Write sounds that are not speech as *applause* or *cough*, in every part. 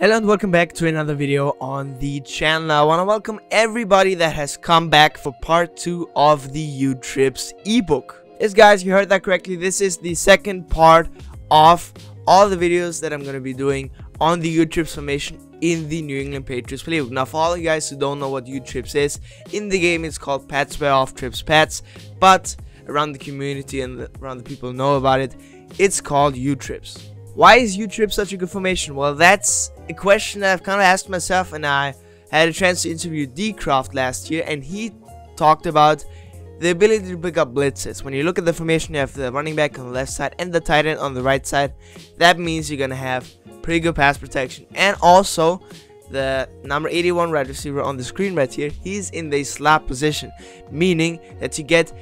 Hello and welcome back to another video on the channel. I want to welcome everybody that has come back for part 2 of the U-Trips ebook. Yes guys, you heard that correctly. This is the second part of all the videos that I'm going to be doing on the U-Trips formation in the New England Patriots playbook. Now for all you guys who don't know what U-Trips is, in the game it's called Pats by Off Trips Pats, but around the community and around the people know about it, it's called U-Trips. Why is U-Trip such a good formation? Well, that's a question that I've kind of asked myself, and I had a chance to interview DCroft last year, and he talked about the ability to pick up blitzes. When you look at the formation, you have the running back on the left side and the tight end on the right side. That means you're going to have pretty good pass protection. And also, the number 81 wide receiver on the screen right here, he's in the slot position, meaning that you get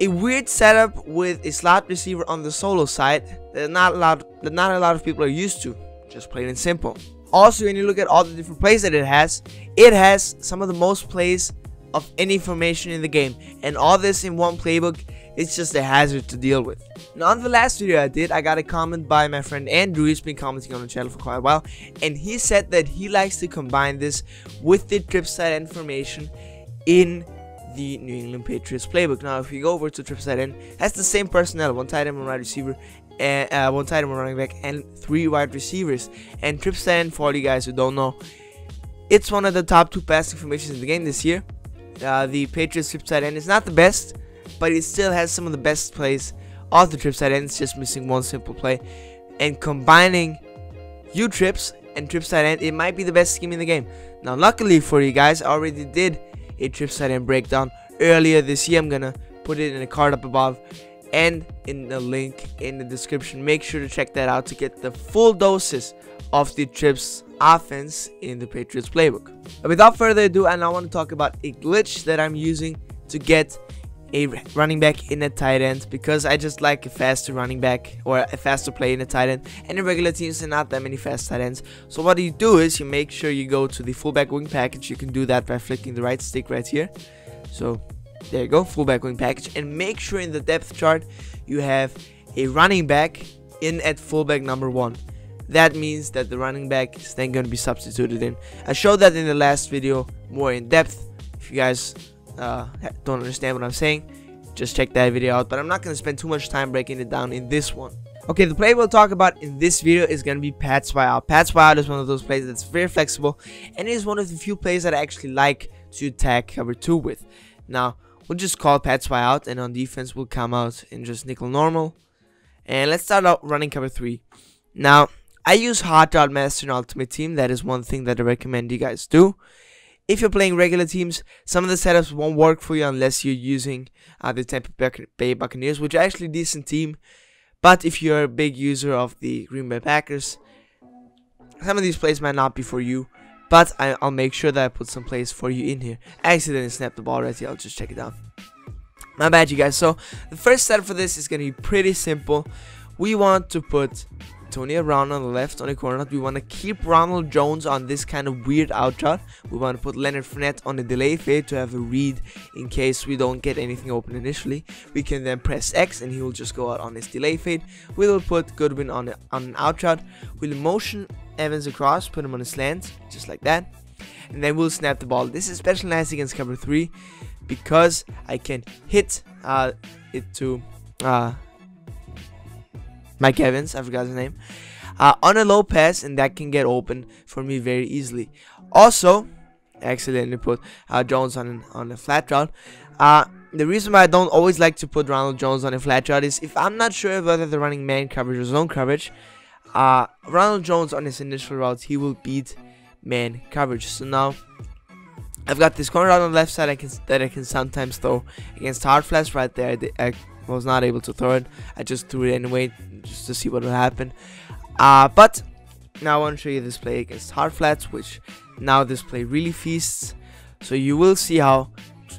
a weird setup with a slot receiver on the solo side that not a lot that not a lot of people are used to. Just plain and simple. Also when you look at all the different plays that it has it has some of the most plays of any formation in the game. And all this in one playbook it's just a hazard to deal with. Now on the last video i did i got a comment by my friend andrew. He's been commenting on the channel for quite a while. And he said that he likes to combine this with the trip side information in the New England Patriots playbook. Now, if you go over to trips tight end, has the same personnel: one tight end, one wide receiver, and uh, one tight end, one running back, and three wide receivers. And trips tight end, for all you guys who don't know, it's one of the top two passing formations in the game this year. Uh, the Patriots trips tight end is not the best, but it still has some of the best plays of the trips tight end. It's just missing one simple play, and combining U trips and trips tight end, it might be the best scheme in the game. Now, luckily for you guys, I already did a trip side and breakdown earlier this year. I'm gonna put it in a card up above and in the link in the description. Make sure to check that out to get the full doses of the trips offense in the Patriots playbook. But without further ado, I now want to talk about a glitch that I'm using to get a running back in a tight end because I just like a faster running back or a faster play in a tight end. And in regular teams there are not that many fast tight ends. So what you do is you make sure you go to the fullback wing package. You can do that by flicking the right stick right here. So there you go fullback wing package. And make sure in the depth chart you have a running back in at fullback number one. That means that the running back is then going to be substituted in. I showed that in the last video more in depth. If you guys uh, don't understand what I'm saying, just check that video out. But I'm not going to spend too much time breaking it down in this one. Okay, the play we'll talk about in this video is going to be Pats Buyout. Pats Buyout is one of those plays that's very flexible and is one of the few plays that I actually like to attack cover 2 with. Now, we'll just call Pats Buyout and on defense we'll come out in just nickel normal. And let's start out running cover 3. Now, I use Hot Route Master in Ultimate Team. That is one thing that I recommend you guys do if you're playing regular teams, some of the setups won't work for you unless you're using uh, the Tampa Bay Buccaneers, which are actually a decent team. But if you're a big user of the Green Bay Packers, some of these plays might not be for you. But I, will make sure that I put some plays for you in here. I accidentally snapped the ball right here. I'll just check it out. My bad, you guys. So the first setup for this is going to be pretty simple. We want to put Antonio Brown on the left on the corner. We want to keep Ronald Jones on this kind of weird out route. We want to put Leonard Fournette on the delay fade to have a read in case we don't get anything open initially. We can then press X and he will just go out on his delay fade. We will put Goodwin on, on an out route. We'll motion Evans across, put him on a slant, just like that. And then we'll snap the ball. This is especially nice against cover 3 because I can hit uh, it to uh, Mike Evans, I forgot his name, uh, on a low pass, and that can get open for me very easily. Also, accidentally put uh, Jones on on a flat route. Uh, the reason why I don't always like to put Ronald Jones on a flat route is if I'm not sure whether they're running man coverage or zone coverage, uh, Ronald Jones on his initial routes, he will beat man coverage. So now, I've got this corner on the left side I can, that I can sometimes throw against hard flats right there. Was not able to throw it. I just threw it anyway just to see what will happen. Uh, but now I want to show you this play against hard flats, which now this play really feasts. So you will see how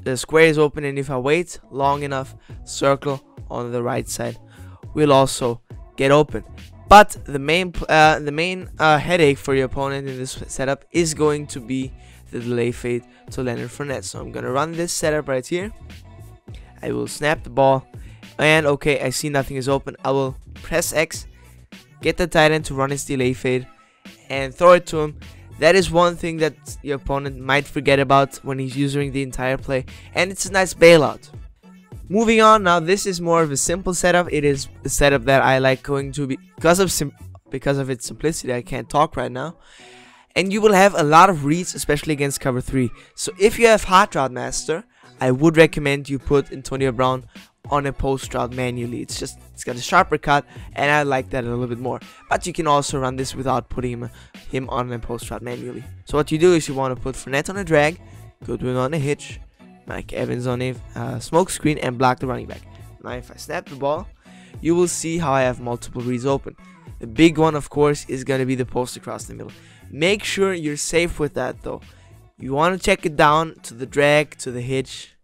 the square is open, and if I wait long enough, circle on the right side will also get open. But the main uh, the main uh, headache for your opponent in this setup is going to be the delay fade to Leonard Fournette. So I'm gonna run this setup right here. I will snap the ball and okay, I see nothing is open. I will press X, get the tight end to run his delay fade, and throw it to him. That is one thing that your opponent might forget about when he's using the entire play, and it's a nice bailout. Moving on, now this is more of a simple setup. It is a setup that I like going to be because of sim because of its simplicity. I can't talk right now, and you will have a lot of reads, especially against cover three. So if you have Hot Route Master, I would recommend you put Antonio Brown on a post route manually. It's just it's got a sharper cut and I like that a little bit more. But you can also run this without putting him, him on a post route manually. So what you do is you want to put Fournette on a drag, Goodwin on a hitch, Mike Evans on a uh, smoke screen and block the running back. Now if I snap the ball, you will see how I have multiple reads open. The big one of course is going to be the post across the middle. Make sure you're safe with that though. You want to check it down to the drag, to the hitch,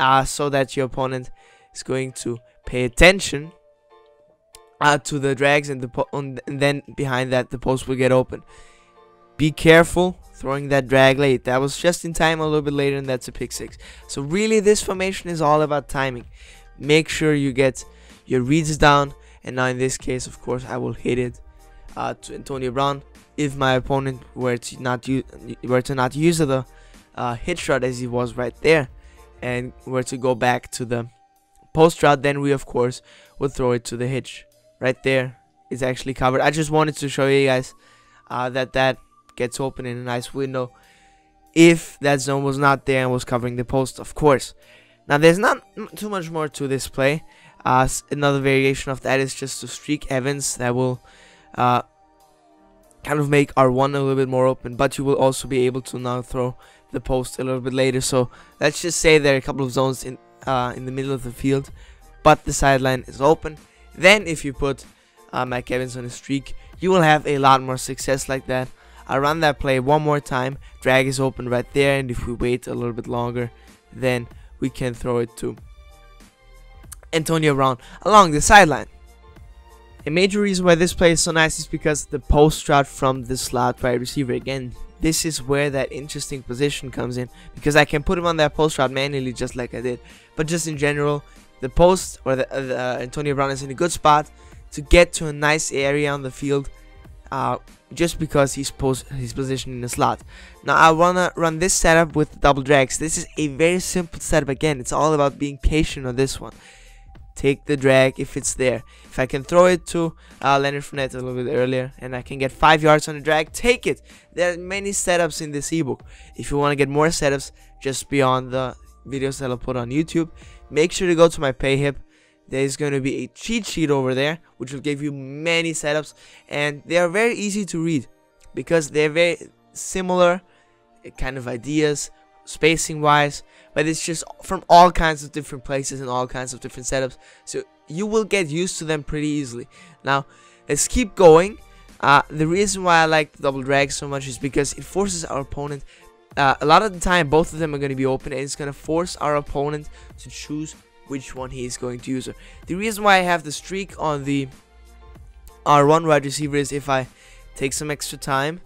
uh, so that your opponent is going to pay attention uh, to the drags and, the and then behind that the post will get open. Be careful throwing that drag late. That was just in time a little bit later and that's a pick six. So really this formation is all about timing. Make sure you get your reads down and now in this case of course I will hit it uh, to Antonio Brown if my opponent were to not use were to not use the uh, hit shot as he was right there and were to go back to the post route, then we of course would throw it to the hitch. Right there is actually covered. I just wanted to show you guys uh, that that gets open in a nice window if that zone was not there and was covering the post, of course. Now there's not too much more to this play. Uh, another variation of that is just to streak Evans that will uh, kind of make R1 a little bit more open, but you will also be able to now throw the post a little bit later. So let's just say there are a couple of zones in uh, in the middle of the field, but the sideline is open. Then if you put uh, Mike Evans on a streak, you will have a lot more success like that. I run that play one more time. Drag is open right there, and if we wait a little bit longer, then we can throw it to Antonio Brown along the sideline. A major reason why this play is so nice is because the post route from the slot wide receiver. Again, this is where that interesting position comes in because I can put him on that post route manually just like I did. But just in general, the post or the, uh, uh, Antonio Brown is in a good spot to get to a nice area on the field uh, just because he's, post he's positioned in the slot. Now I wanna run this setup with double drags. This is a very simple setup again. It's all about being patient on this one take the drag if it's there. If I can throw it to uh, Leonard Fournette a little bit earlier and I can get 5 yards on the drag, take it. There are many setups in this ebook. If you want to get more setups just beyond the videos that I'll put on YouTube, make sure to go to my PayHip. There's going to be a cheat sheet over there which will give you many setups and they are very easy to read because they're very similar kind of ideas spacing wise but it's just from all kinds of different places and all kinds of different setups. So you will get used to them pretty easily. Now let's keep going. Uh, the reason why I like double drag so much is because it forces our opponent uh, a lot of the time both of them are going to be open and it's going to force our opponent to choose which one he is going to use. The reason why I have the streak on the R1 wide receiver is if I take some extra time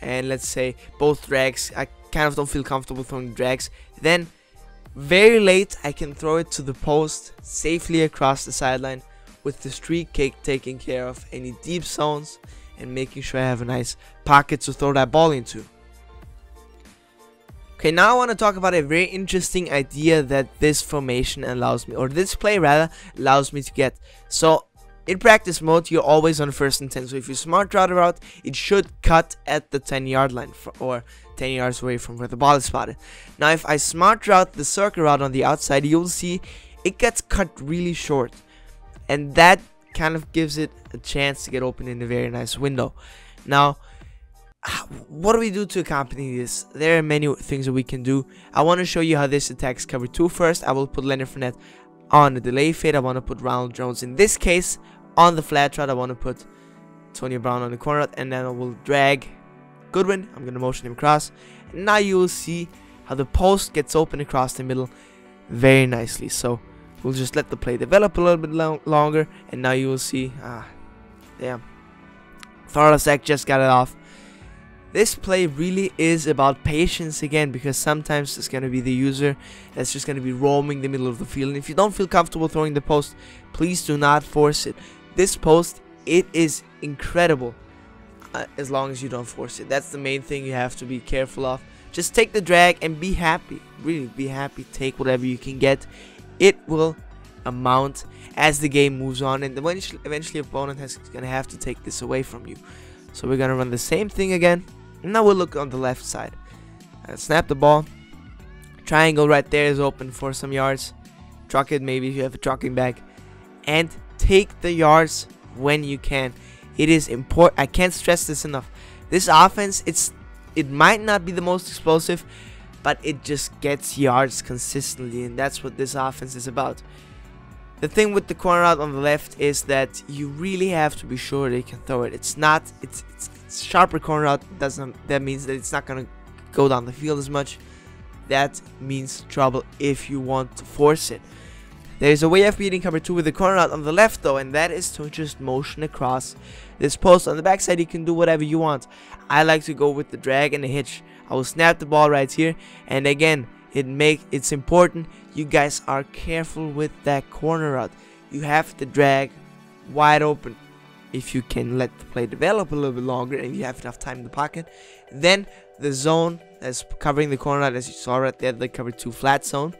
and let's say both drags I kind of don't feel comfortable throwing drags then very late I can throw it to the post safely across the sideline with the streak kick taking care of any deep zones and making sure I have a nice pocket to throw that ball into. Okay, now I want to talk about a very interesting idea that this formation allows me, or this play rather, allows me to get. So, in practice mode, you're always on first and 10, so if you smart route route, it should cut at the 10 yard line, or 10 yards away from where the ball is spotted. Now if I smart route the circle route on the outside, you'll see it gets cut really short. And that kind of gives it a chance to get open in a very nice window. Now, what do we do to accompany this? There are many things that we can do. I want to show you how this attacks cover 2 first. I will put Leonard Fournette on the delay fade. I want to put Ronald Jones in this case on the flat route. I want to put Tony Brown on the corner and then I will drag Goodwin. I'm going to motion him across. And now you will see how the post gets open across the middle very nicely. So we'll just let the play develop a little bit lo longer. And now you will see, ah, damn. Thorlasek just got it off. This play really is about patience again because sometimes it's going to be the user that's just going to be roaming the middle of the field. And if you don't feel comfortable throwing the post, please do not force it. This post, it is incredible. uh, as long as you don't force it. That's the main thing you have to be careful of. Just take the drag and be happy. Really be happy. Take whatever you can get. It will amount as the game moves on and eventually, eventually opponent is going to have to take this away from you. So we're going to run the same thing again. And now we'll look on the left side. Uh, snap the ball. Triangle right there is open for some yards. Truck it maybe if you have a trucking bag. And take the yards when you can. It is important. I can't stress this enough. This offense, it's it might not be the most explosive, but it just gets yards consistently, and that's what this offense is about. The thing with the corner out on the left is that you really have to be sure they can throw it. It's not, it's, it's, it's sharper corner out doesn't, that means that it's not going to go down the field as much. That means trouble if you want to force it. There is a way of beating cover 2 with the corner out on the left though, and that is to just motion across this post. On the backside, you can do whatever you want. I like to go with the drag and the hitch. I will snap the ball right here, and again, it make it's important you guys are careful with that corner out. you have to drag wide open if you can let the play develop a little bit longer and you have enough time in the pocket then the zone that's covering the corner out as you saw right there the cover two flat zone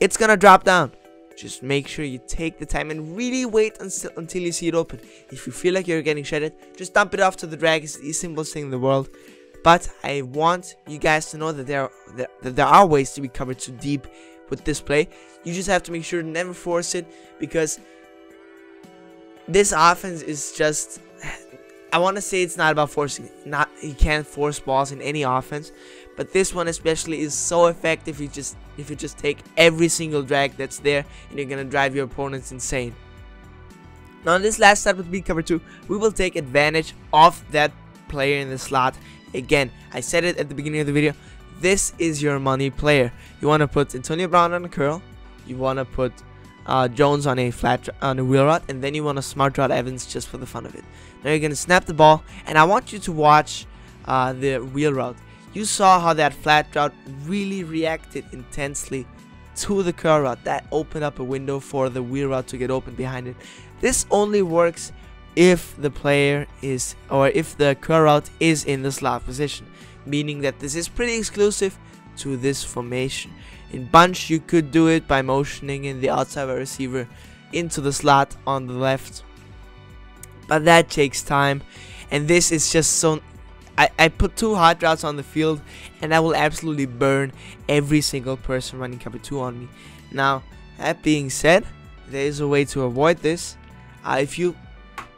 it's gonna drop down just make sure you take the time and really wait until, until you see it open. If you feel like you're getting shredded just dump it off to the drag. It's the simplest thing in the world. But I want you guys to know that there, that, that there are ways to be covered too deep with this play. You just have to make sure to never force it because this offense is just *sighs* I want to say it's not about forcing not you can't force balls in any offense but this one especially is so effective you just if you just take every single drag that's there and you're gonna drive your opponents insane now in this last step with beat cover 2 we will take advantage of that player in the slot Again, I said it at the beginning of the video. This is your money player. You want to put Antonio Brown on a curl. You want to put uh, Jones on a flat on a wheel route, and then you want to smart route Evans just for the fun of it. Now you're gonna snap the ball, and I want you to watch uh, the wheel route. You saw how that flat route really reacted intensely to the curl route. That opened up a window for the wheel route to get open behind it. This only works if the player is or if the curl route is in the slot position meaning that this is pretty exclusive to this formation in bunch you could do it by motioning in the outside receiver into the slot on the left but that takes time and this is just so I, I put two hot routes on the field and I will absolutely burn every single person running cover 2 on me now that being said there is a way to avoid this uh, if you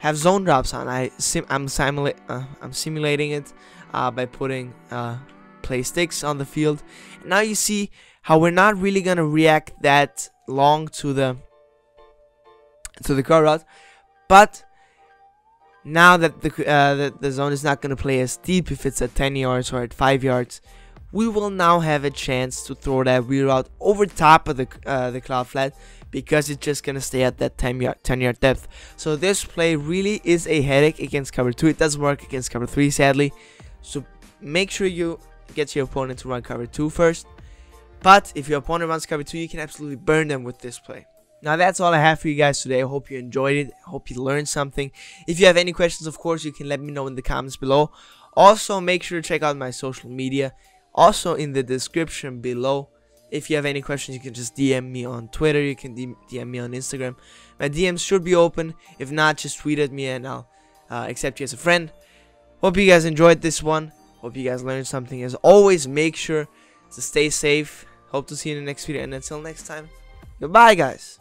have zone drops on. I sim I'm simula uh, I'm simulating it uh, by putting uh, play sticks on the field. And now you see how we're not really gonna react that long to the to the car route, but now that the uh, the, the zone is not gonna play as deep if it's at 10 yards or at 5 yards, we will now have a chance to throw that wheel route over top of the uh, the cloud flat because it's just gonna stay at that 10 yard 10 yard depth. So this play really is a headache against cover 2 it doesn't work against cover 3 sadly. So make sure you get your opponent to run cover 2 first. But if your opponent runs cover 2 you can absolutely burn them with this play now that's all I have for you guys today. I hope you enjoyed it. I hope you learned something. If you have any questions, of course, you can let me know in the comments below. Also, make sure to check out my social media. Also in the description below. If you have any questions, you can just DM me on Twitter. You can DM me on Instagram. My DMs should be open. If not, just tweet at me and I'll uh, accept you as a friend. Hope you guys enjoyed this one. Hope you guys learned something. As always, make sure to stay safe. Hope to see you in the next video. And until next time, goodbye, guys.